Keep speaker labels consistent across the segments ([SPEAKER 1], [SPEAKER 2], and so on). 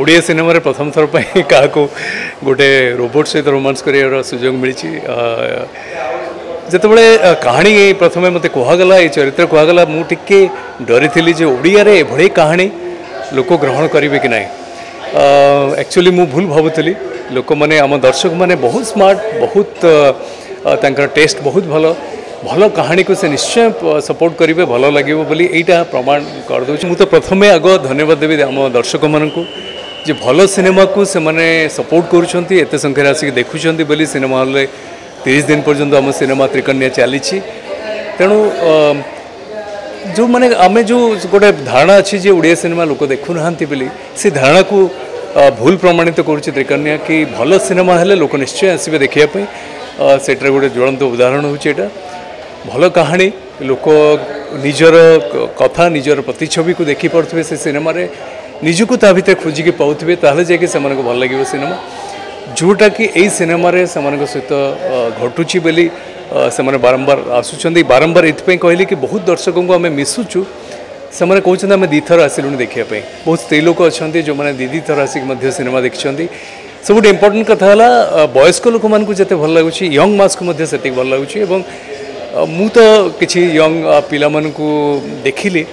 [SPEAKER 1] ଓଡ଼ିଆ ସିନେମାରେ ପ୍ରଥମ ଥର ପାଇଁ କାହାକୁ ଗୋଟେ ରୋବୋଟ୍ ସହିତ ରୋମାନ୍ସ କରିବାର ସୁଯୋଗ ମିଳିଛି ଯେତେବେଳେ କାହାଣୀ ପ୍ରଥମେ ମୋତେ କୁହାଗଲା ଏ ଚରିତ୍ର କୁହାଗଲା ମୁଁ ଟିକେ ଡରିଥିଲି ଯେ ଓଡ଼ିଆରେ ଏଭଳି କାହାଣୀ ଲୋକ ଗ୍ରହଣ କରିବେ କି ନାହିଁ ଆକ୍ଚୁଆଲି ମୁଁ ଭୁଲ ଭାବୁଥିଲି ଲୋକମାନେ ଆମ ଦର୍ଶକମାନେ ବହୁତ ସ୍ମାର୍ଟ ବହୁତ ତାଙ୍କର ଟେଷ୍ଟ ବହୁତ ଭଲ ଭଲ କାହାଣୀକୁ ସେ ନିଶ୍ଚୟ ସପୋର୍ଟ କରିବେ ଭଲ ଲାଗିବ ବୋଲି ଏଇଟା ପ୍ରମାଣ କରିଦେଉଛି ମୁଁ ତ ପ୍ରଥମେ ଆଗ ଧନ୍ୟବାଦ ଦେବି ଆମ ଦର୍ଶକମାନଙ୍କୁ भल सिनेमा को से সপোর্ট सपोर्ट करते সংখ্যায় आसिक देखुं बोली सिनेमा हल तीस दिन পর্যন্ত आम सिनेमा त्रिकन्या चली तेणु जो मैंने आम जो गोटे धारणा अच्छी ओडिया सिनेमा लोक देखुना बोली से धारणा को भूल प्रमाणित तो कि भल सिनेमा लोक निश्चय आसवे देखापी से गोटे ज्वलंत उदाहरण हूँ भल कहानी लोक निजर कथा निजर प्रतिच्छवि को देखिपे से सिनेमार निजक खोजिक पाथे जाके भल लगे सिनेमा जोटा कि यही सिनेमें सहित घटू बोली से बारंबार आसुच्च बारंबार ये कहली कि बहुत दर्शकों को आम मिशुचु से कहते आम दी थर आस देखापी बहुत स्त्री लोक अच्छा जो मैंने दी दी थर आसिक सिनेमा देखते सब इम्पोर्टाट कथा वयस्क लोक मैं भल लगुच यंग मस को भल लगुच मु तो किसी यंग पा देखिली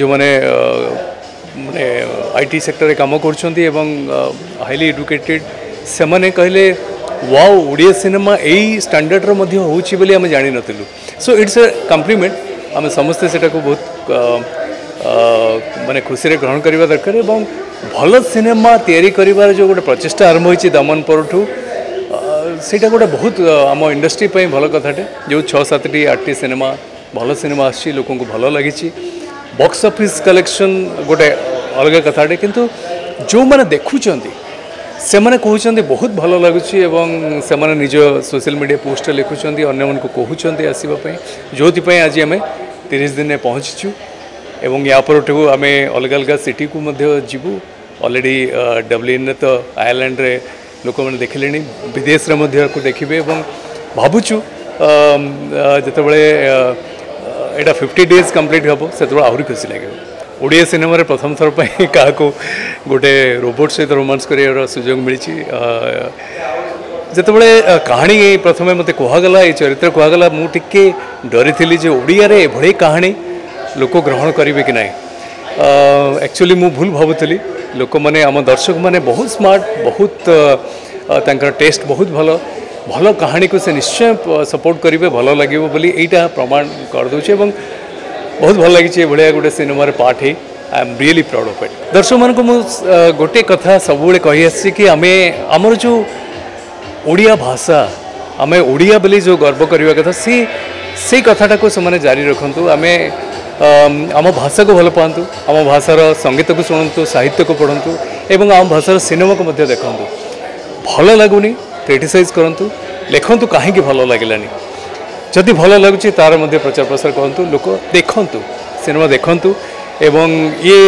[SPEAKER 1] जो मैंने मैंने ଆଇଟି ସେକ୍ଟରରେ କାମ କରୁଛନ୍ତି ଏବଂ ହାଇଲି ଏଡୁକେଟେଡ଼ ସେମାନେ କହିଲେ ୱାଓ ଓଡ଼ିଆ ସିନେମା ଏଇ ଷ୍ଟାଣ୍ଡାର୍ଡ଼ର ମଧ୍ୟ ହେଉଛି ବୋଲି ଆମେ ଜାଣିନଥିଲୁ ସୋ ଇଟ୍ସ ଏ କମ୍ପ୍ଲିମେଣ୍ଟ ଆମେ ସମସ୍ତେ ସେଟାକୁ ବହୁତ ମାନେ ଖୁସିରେ ଗ୍ରହଣ କରିବା ଦରକାର ଏବଂ ଭଲ ସିନେମା ତିଆରି କରିବାର ଯେଉଁ ଗୋଟେ ପ୍ରଚେଷ୍ଟା ଆରମ୍ଭ ହୋଇଛି ଦମନ ପରଠୁ ସେଇଟା ଗୋଟେ ବହୁତ ଆମ ଇଣ୍ଡଷ୍ଟ୍ରି ପାଇଁ ଭଲ କଥାଟେ ଯେଉଁ ଛଅ ସାତଟି ଆଠଟି ସିନେମା ଭଲ ସିନେମା ଆସିଛି ଲୋକଙ୍କୁ ଭଲ ଲାଗିଛି ବକ୍ସ ଅଫିସ୍ କଲେକ୍ସନ୍ ଗୋଟେ ଅଲଗା କଥାଟେ କିନ୍ତୁ ଯେଉଁମାନେ ଦେଖୁଛନ୍ତି ସେମାନେ କହୁଛନ୍ତି ବହୁତ ଭଲ ଲାଗୁଛି ଏବଂ ସେମାନେ ନିଜ ସୋସିଆଲ ମିଡ଼ିଆ ପୋଷ୍ଟରେ ଲେଖୁଛନ୍ତି ଅନ୍ୟମାନଙ୍କୁ କହୁଛନ୍ତି ଆସିବା ପାଇଁ ଯେଉଁଥିପାଇଁ ଆଜି ଆମେ ତିରିଶ ଦିନରେ ପହଞ୍ଚିଛୁ ଏବଂ ୟା ପରଠୁ ଆମେ ଅଲଗା ଅଲଗା ସିଟିକୁ ମଧ୍ୟ ଯିବୁ ଅଲରେଡ଼ି ଡବ୍ଲିନ୍ରେ ତ ଆୟାରଲ୍ୟାଣ୍ଡରେ ଲୋକମାନେ ଦେଖିଲେଣି ବିଦେଶରେ ମଧ୍ୟ ୟାକୁ ଦେଖିବେ ଏବଂ ଭାବୁଛୁ ଯେତେବେଳେ ଏଇଟା ଫିଫ୍ଟି ଡେଜ୍ କମ୍ପ୍ଲିଟ୍ ହେବ ସେତେବେଳେ ଆହୁରି ଖୁସି ଲାଗିବ ଓଡ଼ିଆ ସିନେମାରେ ପ୍ରଥମ ଥର ପାଇଁ କାହାକୁ ଗୋଟେ ରୋବୋଟ୍ ସହିତ ରୋମାନ୍ସ କରିବାର ସୁଯୋଗ ମିଳିଛି ଯେତେବେଳେ କାହାଣୀ ପ୍ରଥମେ ମୋତେ କୁହାଗଲା ଏ ଚରିତ୍ର କୁହାଗଲା ମୁଁ ଟିକେ ଡରିଥିଲି ଯେ ଓଡ଼ିଆରେ ଏଭଳି କାହାଣୀ ଲୋକ ଗ୍ରହଣ କରିବେ କି ନାହିଁ ଆକ୍ଚୁଆଲି ମୁଁ ଭୁଲ ଭାବୁଥିଲି ଲୋକମାନେ ଆମ ଦର୍ଶକମାନେ ବହୁତ ସ୍ମାର୍ଟ ବହୁତ ତାଙ୍କର ଟେଷ୍ଟ ବହୁତ ଭଲ भल कहानी को से निश्चय सपोर्ट करेंगे भल लगे बोली यहाँ प्रमाण करदे बहुत भल लगी ये भाया गोटे सिनेमार part he I am really proud of it दर्शक मान को गोटे कथा सब कही आम आमर जो ओडिया भाषा आम ओडिया बोली जो गर्व करने कथा सी से कथाटा को से जारी रखत आम आम भाषा को भल पात आम भाषार संगीत को शुणु साहित्य को पढ़ु एवं आम भाषार सिनेमा को देखु भल लगुनि ক্রিটিসাইজ করন্তু লেখন্তু কাহিঁকি ভালো লাগিলানি যদি ভালো লাগুଛି তার মধ্যে প্রচার প্রসার করন্তু লোক দেখত সিনেমা দেখত এবং ইয়ে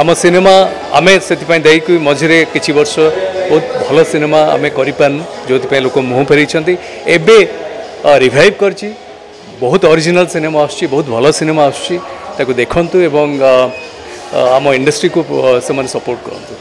[SPEAKER 1] আমার সিনেমা আমি সেপাই দেখি মঝিরে কিছু বর্ষ বহুত ভালো সিনেমা আমি করে করিপারু যে লোক মুহ ফেছেন এবে রিভাইভ করছি বহু অরিজিনাল সিনেমা আসছে বহু ভালো সিনেমা আসছে তাকে দেখত এবং আম ইন্ডস্ট্রিকে সে সপোর্ট করন্তু